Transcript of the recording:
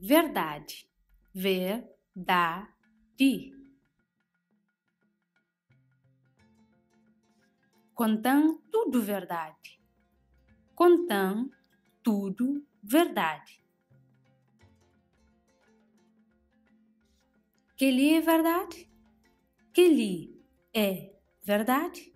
verdade, verdade. Contam tudo verdade. Contam tudo verdade. Que lhe é verdade? Que lhe é verdade?